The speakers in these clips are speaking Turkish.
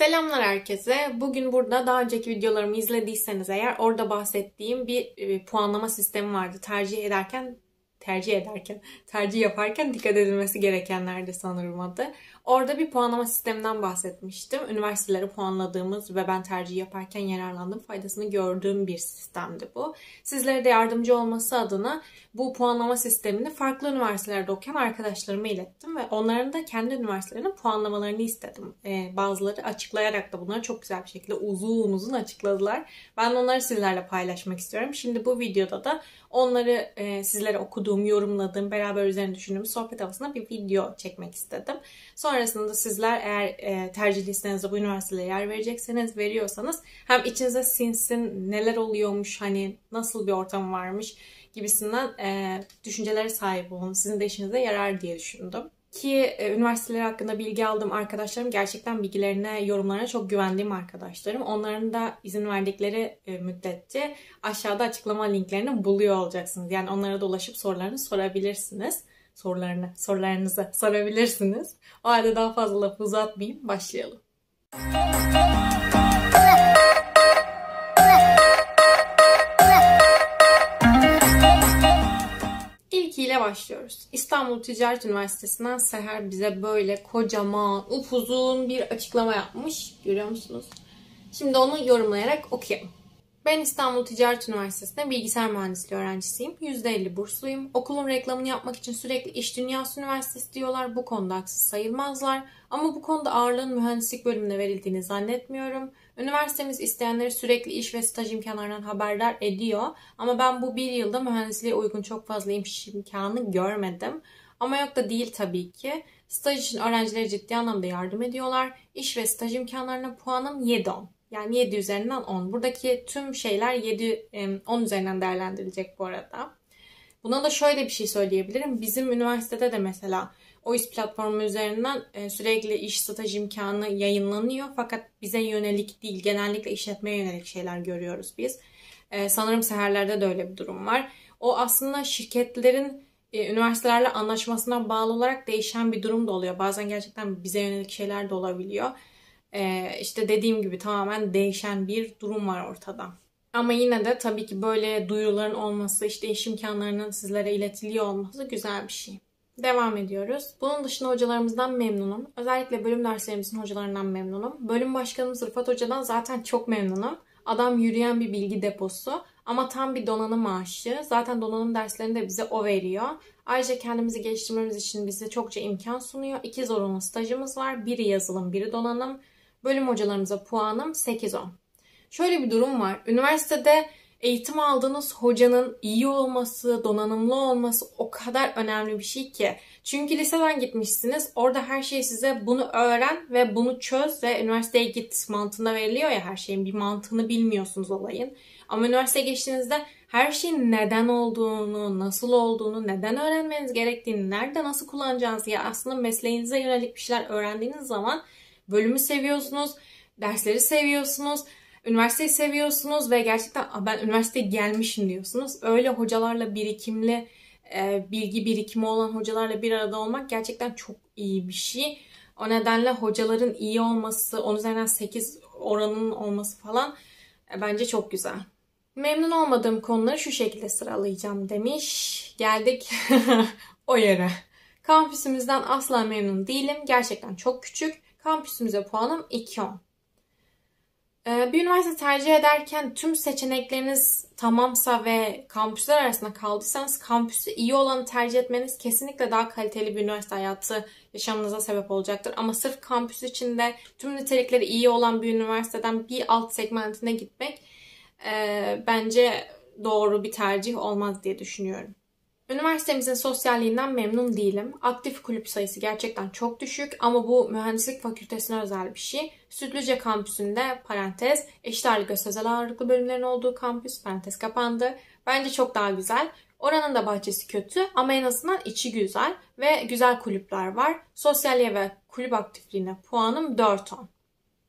Selamlar herkese. Bugün burada daha önceki videolarımı izlediyseniz eğer orada bahsettiğim bir e, puanlama sistemi vardı. Tercih ederken tercih ederken, tercih yaparken dikkat edilmesi gerekenlerdi sanırım adı. Orada bir puanlama sisteminden bahsetmiştim. Üniversiteleri puanladığımız ve ben tercih yaparken yararlandığım faydasını gördüğüm bir sistemdi bu. Sizlere de yardımcı olması adına bu puanlama sistemini farklı üniversitelerde okuyan arkadaşlarıma ilettim ve onların da kendi üniversitelerinin puanlamalarını istedim. Ee, bazıları açıklayarak da bunları çok güzel bir şekilde uzun uzun açıkladılar. Ben onları sizlerle paylaşmak istiyorum. Şimdi bu videoda da onları e, sizlere okuduğum, yorumladığım, beraber üzerine düşündüğüm sohbet havasında bir video çekmek istedim. Sonrasında sizler eğer e, tercih listenizde bu üniversitelere yer verecekseniz, veriyorsanız hem içinize sinsin neler oluyormuş, hani nasıl bir ortam varmış gibisinden e, düşüncelere sahip olun. Sizin de işinize yarar diye düşündüm. Ki e, üniversiteler hakkında bilgi aldığım arkadaşlarım gerçekten bilgilerine, yorumlarına çok güvendiğim arkadaşlarım. Onların da izin verdikleri e, müddetçe aşağıda açıklama linklerini buluyor olacaksınız. Yani onlara da ulaşıp sorularını sorabilirsiniz. Sorularını, sorularınızı sorabilirsiniz. O halde daha fazla lafı uzatmayayım. Başlayalım. İlkiyle başlıyoruz. İstanbul Ticaret Üniversitesi'nden Seher bize böyle kocaman, upuzun bir açıklama yapmış. Görüyor musunuz? Şimdi onu yorumlayarak okuyalım. Ben İstanbul Ticaret Üniversitesi'nde bilgisayar mühendisliği öğrencisiyim. %50 bursluyum. Okulun reklamını yapmak için sürekli İş Dünyası Üniversitesi diyorlar. Bu konuda haksız sayılmazlar. Ama bu konuda ağırlığın mühendislik bölümüne verildiğini zannetmiyorum. Üniversitemiz isteyenleri sürekli iş ve staj imkanlarından haberdar ediyor. Ama ben bu bir yılda mühendisliğe uygun çok fazla iş imkanı görmedim. Ama yok da değil tabii ki. Staj için öğrencilere ciddi anlamda yardım ediyorlar. İş ve staj imkanlarına puanım 7-10. Yani 7 üzerinden 10. Buradaki tüm şeyler 7 10 üzerinden değerlendirilecek bu arada. Buna da şöyle bir şey söyleyebilirim. Bizim üniversitede de mesela OIS platformu üzerinden e, sürekli iş staj imkanı yayınlanıyor. Fakat bize yönelik değil, genellikle işletmeye yönelik şeyler görüyoruz biz. E, sanırım seherlerde de öyle bir durum var. O aslında şirketlerin e, üniversitelerle anlaşmasına bağlı olarak değişen bir durum da oluyor. Bazen gerçekten bize yönelik şeyler de olabiliyor. İşte dediğim gibi tamamen değişen bir durum var ortada. Ama yine de tabii ki böyle duyuruların olması, işte iş imkanlarının sizlere iletiliyor olması güzel bir şey. Devam ediyoruz. Bunun dışında hocalarımızdan memnunum. Özellikle bölüm derslerimizin hocalarından memnunum. Bölüm başkanımız Rıfat Hoca'dan zaten çok memnunum. Adam yürüyen bir bilgi deposu ama tam bir donanım aşığı. Zaten donanım derslerini de bize o veriyor. Ayrıca kendimizi geliştirmemiz için bize çokça imkan sunuyor. İki zorunlu stajımız var. Biri yazılım, biri donanım. Bölüm hocalarımıza puanım 8-10. Şöyle bir durum var. Üniversitede eğitim aldığınız hocanın iyi olması, donanımlı olması o kadar önemli bir şey ki. Çünkü liseden gitmişsiniz. Orada her şey size bunu öğren ve bunu çöz ve üniversiteye git mantığında veriliyor ya her şeyin. Bir mantığını bilmiyorsunuz olayın. Ama üniversiteye geçtiğinizde her şeyin neden olduğunu, nasıl olduğunu, neden öğrenmeniz gerektiğini, nerede nasıl kullanacağınızı ya aslında mesleğinize yönelik bir şeyler öğrendiğiniz zaman bölümü seviyorsunuz, dersleri seviyorsunuz üniversiteyi seviyorsunuz ve gerçekten ben üniversiteye gelmişim diyorsunuz. Öyle hocalarla birikimli, e, bilgi birikimi olan hocalarla bir arada olmak gerçekten çok iyi bir şey. O nedenle hocaların iyi olması, 10 üzerinden 8 oranının olması falan e, bence çok güzel. Memnun olmadığım konuları şu şekilde sıralayacağım demiş. Geldik o yere. Kampüsümüzden asla memnun değilim. Gerçekten çok küçük. Kampüsümüze puanım 2-10. Ee, bir üniversite tercih ederken tüm seçenekleriniz tamamsa ve kampüsler arasında kaldıysanız kampüsü iyi olanı tercih etmeniz kesinlikle daha kaliteli bir üniversite hayatı yaşamınıza sebep olacaktır. Ama sırf kampüs içinde tüm nitelikleri iyi olan bir üniversiteden bir alt segmentine gitmek e, bence doğru bir tercih olmaz diye düşünüyorum. Üniversitemizin sosyalliğinden memnun değilim. Aktif kulüp sayısı gerçekten çok düşük ama bu mühendislik fakültesine özel bir şey. Sütlüce kampüsünde parantez eşit ağırlık ve sözel ağırlıklı bölümlerin olduğu kampüs parantez kapandı. Bence çok daha güzel. Oranın da bahçesi kötü ama en azından içi güzel ve güzel kulüpler var. Sosyalliğe ve kulüp aktifliğine puanım 4-10.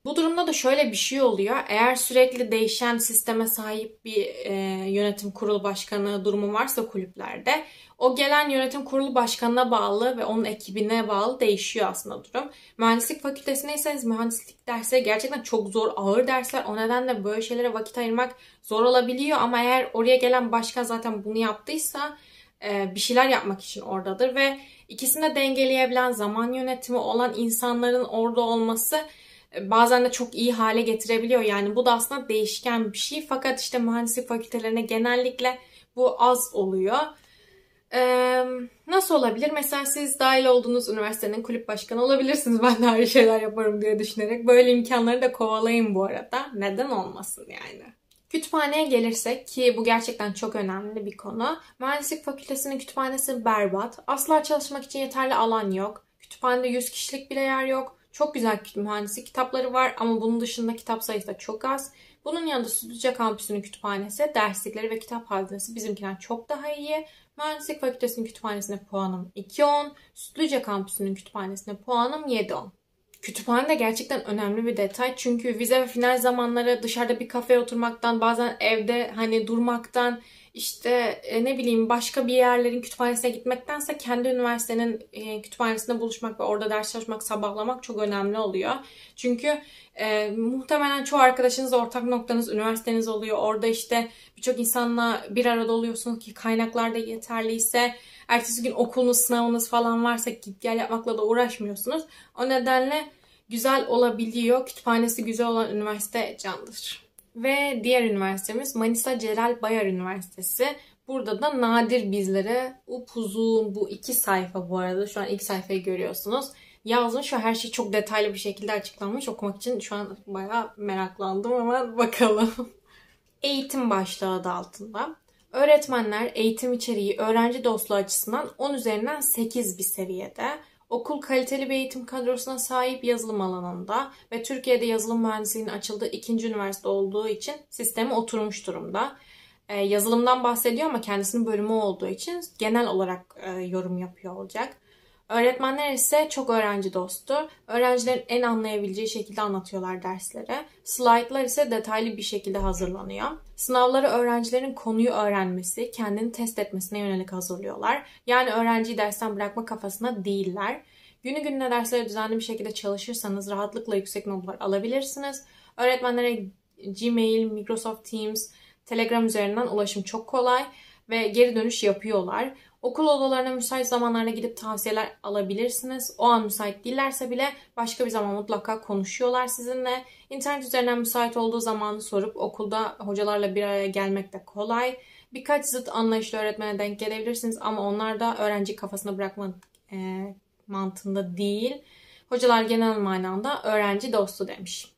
Bu durumda da şöyle bir şey oluyor. Eğer sürekli değişen sisteme sahip bir e, yönetim kurulu başkanı durumu varsa kulüplerde o gelen yönetim kurulu başkanına bağlı ve onun ekibine bağlı değişiyor aslında durum. Mühendislik fakültesindeyseniz mühendislik dersleri gerçekten çok zor, ağır dersler. O nedenle böyle şeylere vakit ayırmak zor olabiliyor ama eğer oraya gelen başkan zaten bunu yaptıysa e, bir şeyler yapmak için oradadır ve ikisini de dengeleyebilen zaman yönetimi olan insanların orada olması bazen de çok iyi hale getirebiliyor. Yani bu da aslında değişken bir şey. Fakat işte mühendislik fakültelerine genellikle bu az oluyor. Ee, nasıl olabilir? Mesela siz dahil olduğunuz üniversitenin kulüp başkanı olabilirsiniz. Ben de ayrı şeyler yaparım diye düşünerek. Böyle imkanları da kovalayın bu arada. Neden olmasın yani? Kütüphaneye gelirsek ki bu gerçekten çok önemli bir konu. Mühendislik fakültesinin kütüphanesi berbat. Asla çalışmak için yeterli alan yok. Kütüphanede 100 kişilik bile yer yok. Çok güzel mühendislik kitapları var ama bunun dışında kitap sayısı da çok az. Bunun yanında Sütlüce Kampüsü'nün kütüphanesi, derslikleri ve kitap hazinesi bizimkinden çok daha iyi. Mühendislik Fakültesi'nin kütüphanesine puanım 2.10, Sütlüce Kampüsü'nün kütüphanesine puanım 7.10. Kütüphane de gerçekten önemli bir detay. Çünkü vize ve final zamanları dışarıda bir kafeye oturmaktan, bazen evde hani durmaktan, işte e, ne bileyim başka bir yerlerin kütüphanesine gitmektense kendi üniversitenin e, kütüphanesinde buluşmak ve orada ders çalışmak, sabahlamak çok önemli oluyor. Çünkü e, muhtemelen çoğu arkadaşınız ortak noktanız üniversiteniz oluyor. Orada işte birçok insanla bir arada oluyorsunuz ki kaynaklar da yeterliyse ertesi gün okulunuz, sınavınız falan varsa git gel yapmakla da uğraşmıyorsunuz. O nedenle güzel olabiliyor. Kütüphanesi güzel olan üniversite candır. Ve diğer üniversitemiz Manisa Celal Bayar Üniversitesi. Burada da nadir bizlere upuzun bu iki sayfa bu arada. Şu an ilk sayfayı görüyorsunuz. Yazmış şu her şey çok detaylı bir şekilde açıklanmış. Okumak için şu an bayağı meraklandım ama bakalım. Eğitim başlığı adı altında. Öğretmenler eğitim içeriği öğrenci dostluğu açısından 10 üzerinden 8 bir seviyede. Okul kaliteli bir eğitim kadrosuna sahip yazılım alanında ve Türkiye'de yazılım mühendisliğinin açıldığı ikinci üniversite olduğu için sistemi oturmuş durumda. Ee, yazılımdan bahsediyor ama kendisinin bölümü olduğu için genel olarak e, yorum yapıyor olacak. Öğretmenler ise çok öğrenci dostu. Öğrencilerin en anlayabileceği şekilde anlatıyorlar dersleri. Slaytlar ise detaylı bir şekilde hazırlanıyor. Sınavları öğrencilerin konuyu öğrenmesi, kendini test etmesine yönelik hazırlıyorlar. Yani öğrenciyi dersten bırakma kafasına değiller. Günü gününe derslere düzenli bir şekilde çalışırsanız rahatlıkla yüksek notlar alabilirsiniz. Öğretmenlere Gmail, Microsoft Teams, Telegram üzerinden ulaşım çok kolay ve geri dönüş yapıyorlar. Okul odalarına müsait zamanlarda gidip tavsiyeler alabilirsiniz. O an müsait değillerse bile başka bir zaman mutlaka konuşuyorlar sizinle. İnternet üzerinden müsait olduğu zamanı sorup okulda hocalarla bir araya gelmek de kolay. Birkaç zıt anlayışlı öğretmene denk gelebilirsiniz ama onlar da öğrenci kafasına bırakma e, mantığında değil. Hocalar genel manada öğrenci dostu demiş.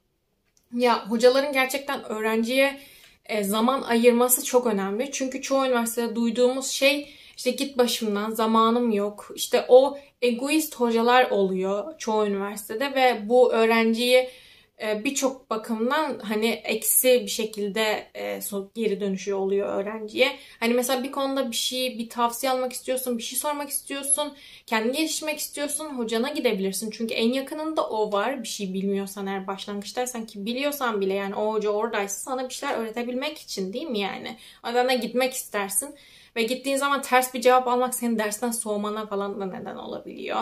Ya hocaların gerçekten öğrenciye e, zaman ayırması çok önemli. Çünkü çoğu üniversitede duyduğumuz şey işte git başımdan zamanım yok. İşte o egoist hocalar oluyor çoğu üniversitede ve bu öğrenciyi e, birçok bakımdan hani eksi bir şekilde e, geri dönüşü oluyor öğrenciye. Hani mesela bir konuda bir şey, bir tavsiye almak istiyorsun, bir şey sormak istiyorsun, kendini geliştirmek istiyorsun, hocana gidebilirsin. Çünkü en yakınında o var. Bir şey bilmiyorsan eğer başlangıçtaysan ki biliyorsan bile yani o hoca oradaysa sana bir şeyler öğretebilmek için değil mi yani? Adana gitmek istersin. Ve gittiğin zaman ters bir cevap almak senin dersten soğumana falan da neden olabiliyor.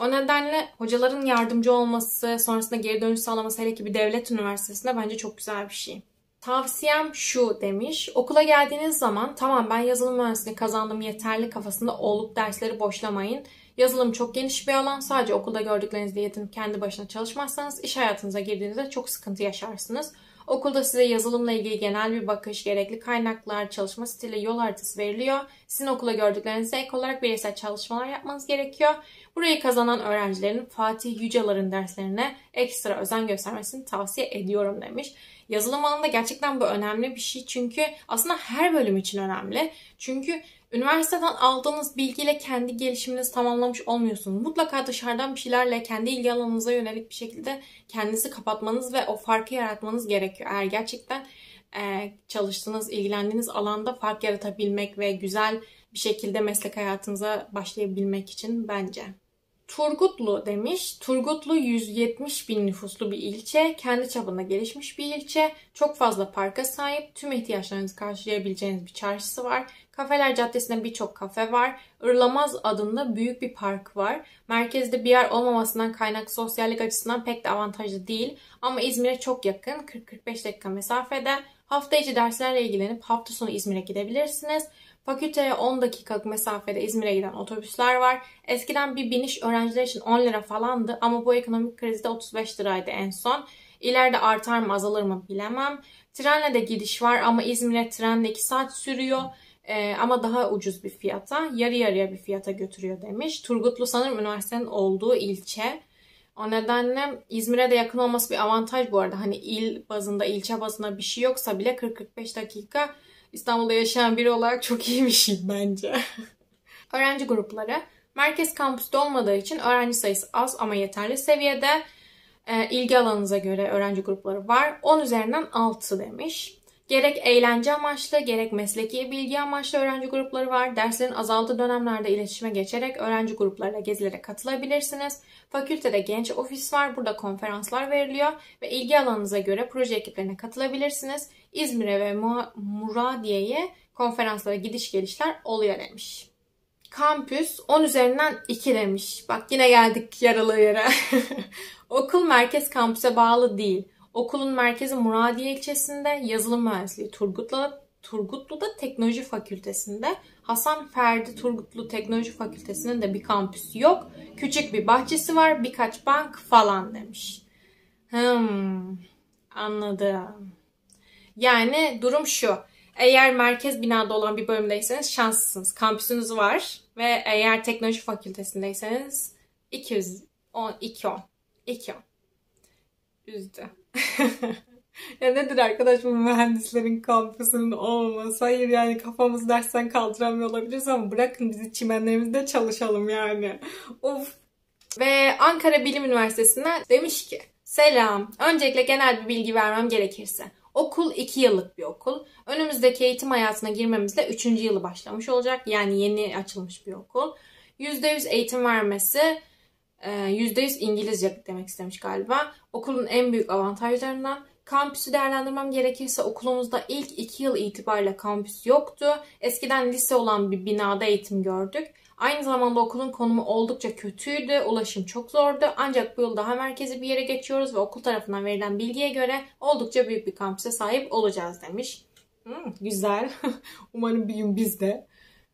O nedenle hocaların yardımcı olması, sonrasında geri dönüş sağlaması hele ki bir devlet üniversitesinde bence çok güzel bir şey. Tavsiyem şu demiş. Okula geldiğiniz zaman tamam ben yazılım mühendisliği kazandım yeterli kafasında olup dersleri boşlamayın. Yazılım çok geniş bir alan. Sadece okulda gördüklerinizle yetinip kendi başına çalışmazsanız iş hayatınıza girdiğinizde çok sıkıntı yaşarsınız. Okulda size yazılımla ilgili genel bir bakış, gerekli kaynaklar, çalışma stili, yol haritası veriliyor. Sizin okula gördüklerinize ek olarak bireysel çalışmalar yapmanız gerekiyor. Burayı kazanan öğrencilerin Fatih Yücalar'ın derslerine ekstra özen göstermesini tavsiye ediyorum demiş. Yazılım alanında gerçekten bu önemli bir şey çünkü aslında her bölüm için önemli. Çünkü Üniversiteden aldığınız bilgiyle kendi gelişiminizi tamamlamış olmuyorsunuz. Mutlaka dışarıdan bir şeylerle kendi ilgi alanınıza yönelik bir şekilde kendinizi kapatmanız ve o farkı yaratmanız gerekiyor. Eğer gerçekten e, çalıştığınız, ilgilendiğiniz alanda fark yaratabilmek ve güzel bir şekilde meslek hayatınıza başlayabilmek için bence. Turgutlu demiş. Turgutlu 170 bin nüfuslu bir ilçe. Kendi çapında gelişmiş bir ilçe. Çok fazla parka sahip. Tüm ihtiyaçlarınızı karşılayabileceğiniz bir çarşısı var. Kafeler Caddesi'nde birçok kafe var. Irlamaz adında büyük bir park var. Merkezde bir yer olmamasından kaynak sosyallik açısından pek de avantajlı değil. Ama İzmir'e çok yakın. 40-45 dakika mesafede. Hafta içi derslerle ilgilenip hafta sonu İzmir'e gidebilirsiniz. Fakülteye 10 dakikalık mesafede İzmir'e giden otobüsler var. Eskiden bir biniş öğrenciler için 10 lira falandı ama bu ekonomik krizde 35 liraydı en son. İleride artar mı azalır mı bilemem. Trenle de gidiş var ama İzmir'e trenle 2 saat sürüyor. Ee, ama daha ucuz bir fiyata, yarı yarıya bir fiyata götürüyor demiş. Turgutlu sanırım üniversitenin olduğu ilçe. O nedenle İzmir'e de yakın olması bir avantaj bu arada. Hani il bazında, ilçe bazında bir şey yoksa bile 40-45 dakika İstanbul'da yaşayan biri olarak çok iyi bir şey bence. öğrenci grupları. Merkez kampüste olmadığı için öğrenci sayısı az ama yeterli seviyede. E, ilgi alanınıza göre öğrenci grupları var. 10 üzerinden 6 demiş. Gerek eğlence amaçlı gerek mesleki bilgi amaçlı öğrenci grupları var. Derslerin azaldığı dönemlerde iletişime geçerek öğrenci gruplarıyla gezilere katılabilirsiniz. Fakültede genç ofis var. Burada konferanslar veriliyor ve ilgi alanınıza göre proje ekiplerine katılabilirsiniz. İzmir'e ve Muradiye'ye konferanslara gidiş gelişler oluyor demiş. Kampüs 10 üzerinden 2 demiş. Bak yine geldik yaralı yere. Okul merkez kampüse bağlı değil. Okulun merkezi Muradiye ilçesinde yazılım mühendisliği Turgutlu'da, Turgutlu'da teknoloji fakültesinde Hasan Ferdi Turgutlu Teknoloji Fakültesi'nin de bir kampüsü yok. Küçük bir bahçesi var, birkaç bank falan demiş. Hmm, anladım. Yani durum şu. Eğer merkez binada olan bir bölümdeyseniz şanslısınız. Kampüsünüz var ve eğer teknoloji fakültesindeyseniz 200 10 2 10 2 10 üzdü. ya nedir arkadaş bu mühendislerin kampüsünün olmaması? Hayır yani kafamız dersten kaldıramıyor olabiliriz ama bırakın bizi çimenlerimizde çalışalım yani. Of. Ve Ankara Bilim Üniversitesi'nden demiş ki Selam. Öncelikle genel bir bilgi vermem gerekirse. Okul 2 yıllık bir okul. Önümüzdeki eğitim hayatına girmemizde 3. yılı başlamış olacak. Yani yeni açılmış bir okul. %100 eğitim vermesi %100 ee, İngilizce demek istemiş galiba. Okulun en büyük avantajlarından Kampüsü değerlendirmem gerekirse okulumuzda ilk iki yıl itibariyle kampüs yoktu. Eskiden lise olan bir binada eğitim gördük. Aynı zamanda okulun konumu oldukça kötüydü. Ulaşım çok zordu. Ancak bu yıl daha merkezi bir yere geçiyoruz ve okul tarafından verilen bilgiye göre oldukça büyük bir kampüse sahip olacağız demiş. Hmm, güzel. Umarım bir gün biz de.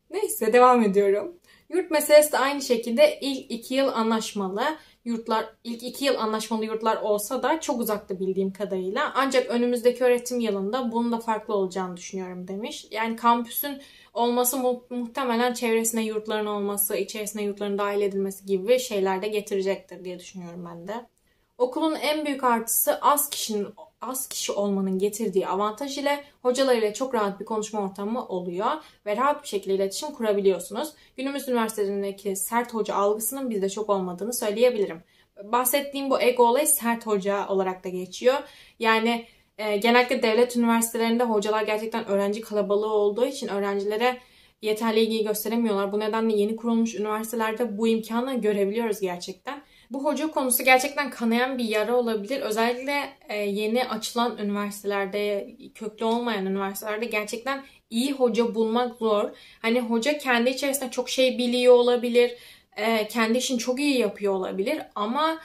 Neyse devam ediyorum. Yurt meselesi de aynı şekilde ilk iki yıl anlaşmalı yurtlar, ilk iki yıl anlaşmalı yurtlar olsa da çok uzakta bildiğim kadarıyla. Ancak önümüzdeki öğretim yılında bunun da farklı olacağını düşünüyorum demiş. Yani kampüsün olması mu- muhtemelen çevresine yurtların olması, içerisine yurtların dahil edilmesi gibi şeyler de getirecektir diye düşünüyorum ben de. Okulun en büyük artısı az kişinin az kişi olmanın getirdiği avantaj ile hocalarıyla çok rahat bir konuşma ortamı oluyor ve rahat bir şekilde iletişim kurabiliyorsunuz. Günümüz üniversitelerindeki sert hoca algısının bizde çok olmadığını söyleyebilirim. Bahsettiğim bu ego olayı sert hoca olarak da geçiyor. Yani e, genellikle devlet üniversitelerinde hocalar gerçekten öğrenci kalabalığı olduğu için öğrencilere yeterli ilgiyi gösteremiyorlar. Bu nedenle yeni kurulmuş üniversitelerde bu imkanı görebiliyoruz gerçekten. Bu hoca konusu gerçekten kanayan bir yara olabilir. Özellikle e, yeni açılan üniversitelerde, köklü olmayan üniversitelerde gerçekten iyi hoca bulmak zor. Hani hoca kendi içerisinde çok şey biliyor olabilir, e, kendi işini çok iyi yapıyor olabilir ama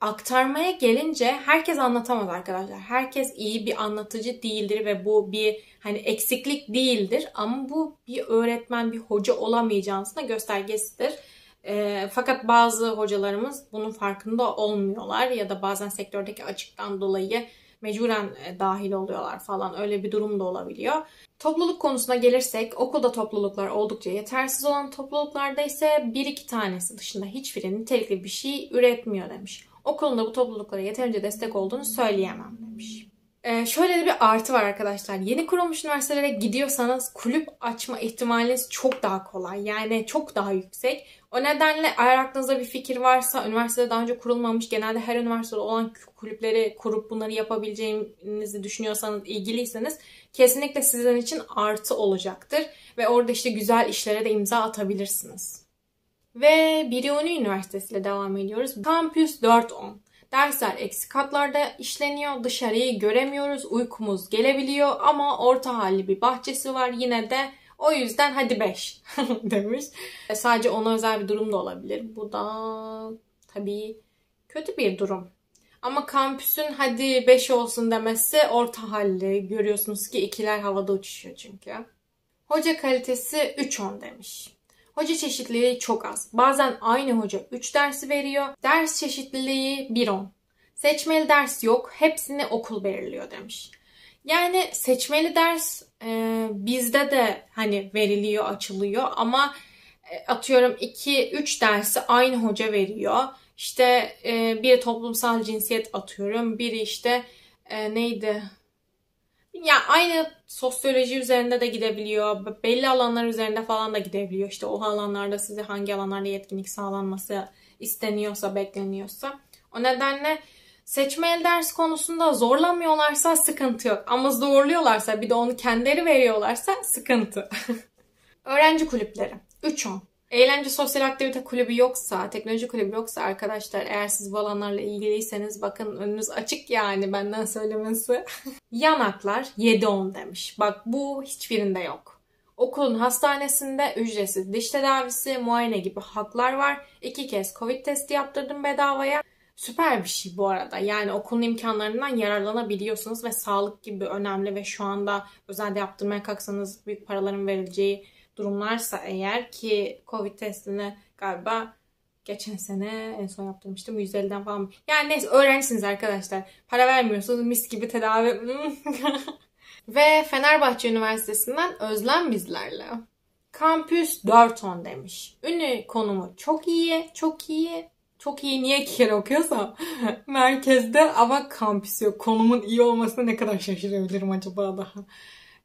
aktarmaya gelince herkes anlatamaz arkadaşlar. Herkes iyi bir anlatıcı değildir ve bu bir hani eksiklik değildir ama bu bir öğretmen, bir hoca olamayacağınızın göstergesidir. E, fakat bazı hocalarımız bunun farkında olmuyorlar ya da bazen sektördeki açıktan dolayı mecburen e, dahil oluyorlar falan öyle bir durum da olabiliyor. Topluluk konusuna gelirsek okulda topluluklar oldukça yetersiz olan topluluklarda ise bir iki tanesi dışında hiçbiri nitelikli bir şey üretmiyor demiş. Okulunda bu topluluklara yeterince destek olduğunu söyleyemem demiş. Ee, şöyle de bir artı var arkadaşlar. Yeni kurulmuş üniversitelere gidiyorsanız kulüp açma ihtimaliniz çok daha kolay. Yani çok daha yüksek. O nedenle eğer aklınızda bir fikir varsa, üniversitede daha önce kurulmamış, genelde her üniversitede olan kulüpleri kurup bunları yapabileceğinizi düşünüyorsanız, ilgiliyseniz kesinlikle sizin için artı olacaktır. Ve orada işte güzel işlere de imza atabilirsiniz. Ve Birioni Üniversitesi ile devam ediyoruz. Kampüs 4-10. Dersler eksi katlarda işleniyor. Dışarıyı göremiyoruz. Uykumuz gelebiliyor ama orta halli bir bahçesi var. Yine de o yüzden hadi 5 demiş. E, sadece ona özel bir durum da olabilir. Bu da tabii kötü bir durum. Ama kampüsün hadi 5 olsun demesi orta halli. Görüyorsunuz ki ikiler havada uçuşuyor çünkü. Hoca kalitesi 3-10 demiş. Hoca çeşitliliği çok az. Bazen aynı hoca 3 dersi veriyor. Ders çeşitliliği 1-10. Seçmeli ders yok. Hepsini okul belirliyor demiş. Yani seçmeli ders e, bizde de hani veriliyor, açılıyor ama e, atıyorum 2-3 dersi aynı hoca veriyor. İşte e, biri toplumsal cinsiyet atıyorum. Biri işte e, neydi? Ya aynı sosyoloji üzerinde de gidebiliyor. Belli alanlar üzerinde falan da gidebiliyor. İşte o alanlarda size hangi alanlarda yetkinlik sağlanması isteniyorsa, bekleniyorsa. O nedenle seçmeli ders konusunda zorlamıyorlarsa sıkıntı yok. Ama zorluyorlarsa bir de onu kendileri veriyorlarsa sıkıntı. Öğrenci kulüpleri. 3-10. Eğlence sosyal aktivite kulübü yoksa, teknoloji kulübü yoksa arkadaşlar eğer siz bu alanlarla ilgiliyseniz bakın önünüz açık yani benden söylemesi. Yanaklar 7-10 demiş. Bak bu hiçbirinde yok. Okulun hastanesinde ücretsiz diş tedavisi, muayene gibi haklar var. İki kez Covid testi yaptırdım bedavaya. Süper bir şey bu arada. Yani okulun imkanlarından yararlanabiliyorsunuz ve sağlık gibi önemli ve şu anda özelde yaptırmaya kalksanız büyük paraların verileceği durumlarsa eğer ki Covid testini galiba geçen sene en son yaptırmıştım 150'den falan. Yani neyse öğrencisiniz arkadaşlar. Para vermiyorsunuz mis gibi tedavi. Ve Fenerbahçe Üniversitesi'nden Özlem bizlerle. Kampüs 410 demiş. Ünlü konumu çok iyi, çok iyi. Çok iyi niye iki kere okuyorsa merkezde ama kampüs yok. Konumun iyi olmasına ne kadar şaşırabilirim acaba daha.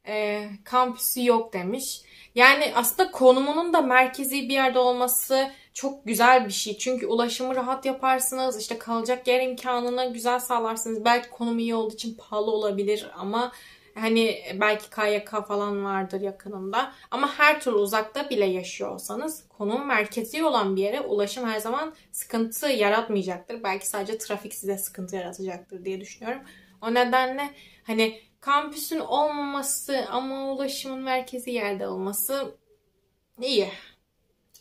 E, kampüsü yok demiş. Yani aslında konumunun da merkezi bir yerde olması çok güzel bir şey. Çünkü ulaşımı rahat yaparsınız. işte kalacak yer imkanını güzel sağlarsınız. Belki konum iyi olduğu için pahalı olabilir ama hani belki KYK falan vardır yakınında. Ama her türlü uzakta bile yaşıyor olsanız konum merkezi olan bir yere ulaşım her zaman sıkıntı yaratmayacaktır. Belki sadece trafik size sıkıntı yaratacaktır diye düşünüyorum. O nedenle hani kampüsün olmaması ama ulaşımın merkezi yerde olması iyi.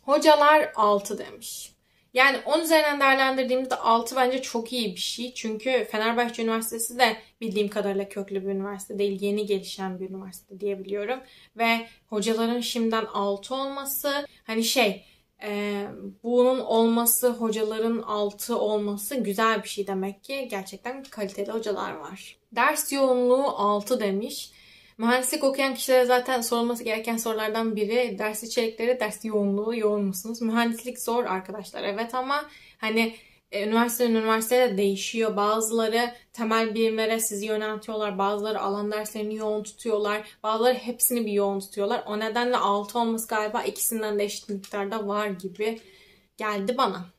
Hocalar 6 demiş. Yani 10 üzerinden değerlendirdiğimizde 6 bence çok iyi bir şey. Çünkü Fenerbahçe Üniversitesi de bildiğim kadarıyla köklü bir üniversite değil. Yeni gelişen bir üniversite diyebiliyorum. Ve hocaların şimdiden 6 olması hani şey e, bunun olması, hocaların 6 olması güzel bir şey demek ki. Gerçekten kaliteli hocalar var. Ders yoğunluğu 6 demiş. Mühendislik okuyan kişilere zaten sorulması gereken sorulardan biri ders içerikleri, ders yoğunluğu, yoğun musunuz? Mühendislik zor arkadaşlar evet ama hani e, üniversiteden üniversiteye de değişiyor. Bazıları temel bilimlere sizi yöneltiyorlar. Bazıları alan derslerini yoğun tutuyorlar. Bazıları hepsini bir yoğun tutuyorlar. O nedenle 6 olması galiba ikisinden de eşit miktarda var gibi geldi bana.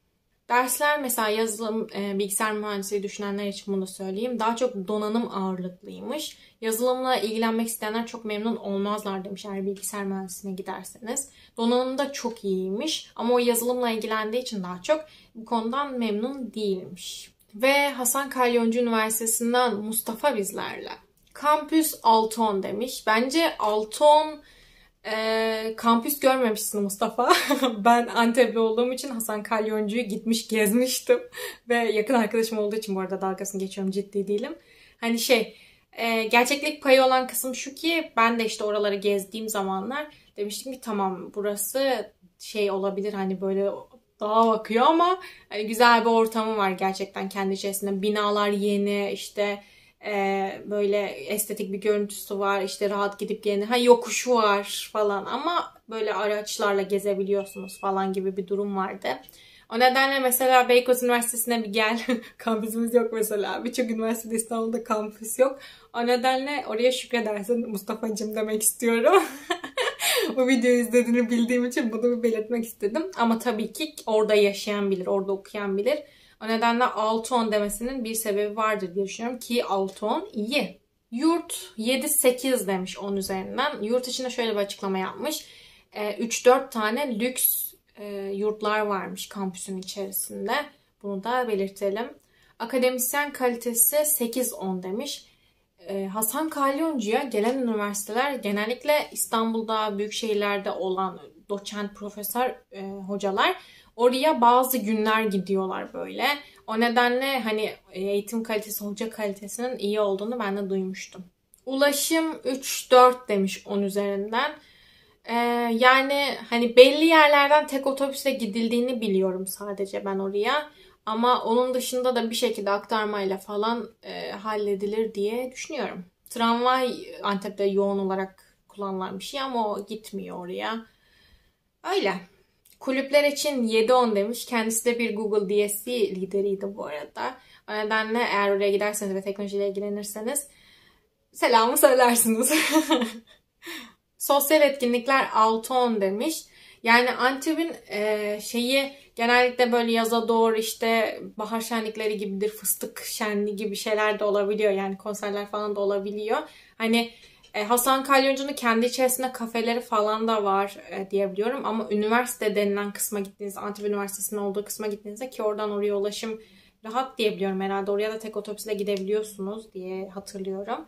Dersler mesela yazılım, e, bilgisayar mühendisliği düşünenler için bunu söyleyeyim. Daha çok donanım ağırlıklıymış. Yazılımla ilgilenmek isteyenler çok memnun olmazlar demiş eğer bilgisayar mühendisliğine giderseniz. Donanım da çok iyiymiş ama o yazılımla ilgilendiği için daha çok bu konudan memnun değilmiş. Ve Hasan Kalyoncu Üniversitesi'nden Mustafa bizlerle. Kampüs Alton demiş. Bence Alton e, kampüs görmemişsin Mustafa. ben Antepli olduğum için Hasan Kalyoncu'yu gitmiş gezmiştim. Ve yakın arkadaşım olduğu için bu arada dalgasını geçiyorum ciddi değilim. Hani şey e, gerçeklik payı olan kısım şu ki ben de işte oraları gezdiğim zamanlar demiştim ki tamam burası şey olabilir hani böyle dağa bakıyor ama hani güzel bir ortamı var gerçekten kendi içerisinde. Binalar yeni işte e, böyle estetik bir görüntüsü var. işte rahat gidip gelin. Ha yokuşu var falan ama böyle araçlarla gezebiliyorsunuz falan gibi bir durum vardı. O nedenle mesela Beykoz Üniversitesi'ne bir gel. Kampüsümüz yok mesela. Birçok üniversitede İstanbul'da kampüs yok. O nedenle oraya şükredersin Mustafa'cığım demek istiyorum. Bu videoyu izlediğini bildiğim için bunu bir belirtmek istedim. Ama tabii ki orada yaşayan bilir, orada okuyan bilir. O nedenle 6-10 demesinin bir sebebi vardır diye düşünüyorum ki 6-10 iyi. Yurt 7-8 demiş 10 üzerinden. Yurt içinde şöyle bir açıklama yapmış. 3-4 e, tane lüks e, yurtlar varmış kampüsün içerisinde. Bunu da belirtelim. Akademisyen kalitesi 8-10 demiş. E, Hasan Kalyoncu'ya gelen üniversiteler genellikle İstanbul'da, büyük şehirlerde olan doçent, profesör hocalar oraya bazı günler gidiyorlar böyle. O nedenle hani eğitim kalitesi, hoca kalitesinin iyi olduğunu ben de duymuştum. Ulaşım 3-4 demiş 10 üzerinden. Ee, yani hani belli yerlerden tek otobüsle gidildiğini biliyorum sadece ben oraya. Ama onun dışında da bir şekilde aktarmayla falan e, halledilir diye düşünüyorum. Tramvay Antep'te yoğun olarak kullanılan bir şey ama o gitmiyor oraya. Öyle. Kulüpler için 7-10 demiş. Kendisi de bir Google DSC lideriydi bu arada. O nedenle eğer oraya giderseniz ve teknolojiyle ilgilenirseniz selamı söylersiniz. Sosyal etkinlikler 6-10 demiş. Yani Antep'in e, şeyi genellikle böyle yaza doğru işte bahar şenlikleri gibidir, fıstık şenliği gibi şeyler de olabiliyor. Yani konserler falan da olabiliyor. Hani e, Hasan Kalyoncu'nun kendi içerisinde kafeleri falan da var e, diyebiliyorum. Ama üniversite denilen kısma gittiğinizde, Antep Üniversitesi'nin olduğu kısma gittiğinizde ki oradan oraya ulaşım rahat diyebiliyorum herhalde. Oraya da tek otobüsle gidebiliyorsunuz diye hatırlıyorum.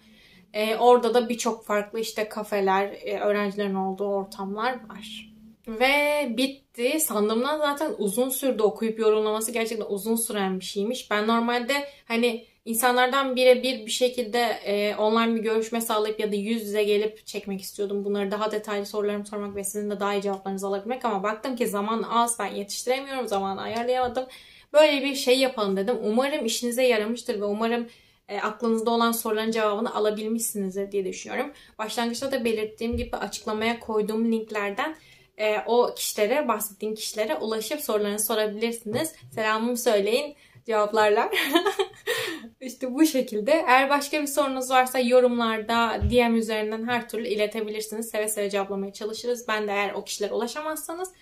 E, orada da birçok farklı işte kafeler, e, öğrencilerin olduğu ortamlar var. Ve bitti. Sandığımdan zaten uzun sürdü okuyup yorumlaması gerçekten uzun süren bir şeymiş. Ben normalde hani insanlardan birebir bir şekilde e, online bir görüşme sağlayıp ya da yüz yüze gelip çekmek istiyordum. Bunları daha detaylı sorularımı sormak ve sizin de daha iyi cevaplarınızı alabilmek ama baktım ki zaman az ben yetiştiremiyorum. Zamanı ayarlayamadım. Böyle bir şey yapalım dedim. Umarım işinize yaramıştır ve umarım e, aklınızda olan soruların cevabını alabilmişsinizdir diye düşünüyorum. Başlangıçta da belirttiğim gibi açıklamaya koyduğum linklerden e, o kişilere, bahsettiğim kişilere ulaşıp sorularını sorabilirsiniz. Selamımı söyleyin, cevaplarlar. İşte bu şekilde. Eğer başka bir sorunuz varsa yorumlarda, DM üzerinden her türlü iletebilirsiniz. Seve seve cevaplamaya çalışırız. Ben de eğer o kişilere ulaşamazsanız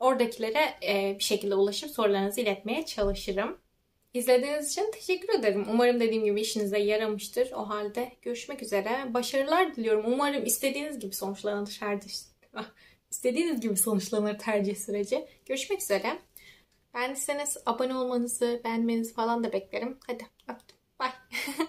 oradakilere e, bir şekilde ulaşıp sorularınızı iletmeye çalışırım. İzlediğiniz için teşekkür ederim. Umarım dediğim gibi işinize yaramıştır. O halde görüşmek üzere. Başarılar diliyorum. Umarım istediğiniz gibi sonuçlanır tercih. istediğiniz gibi sonuçlanır tercih süreci. Görüşmek üzere. Beğendiyseniz abone olmanızı, beğenmenizi falan da beklerim. Hadi öptüm. Bye.